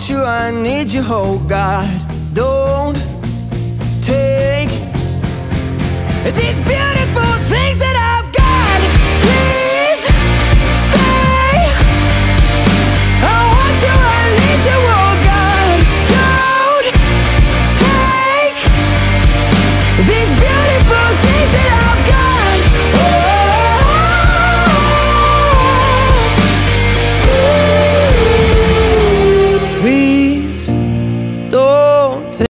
want you, I need you, oh God. Don't take these beautiful things that I've got. Please stay. I want you, I need you, oh God. Don't take these beautiful.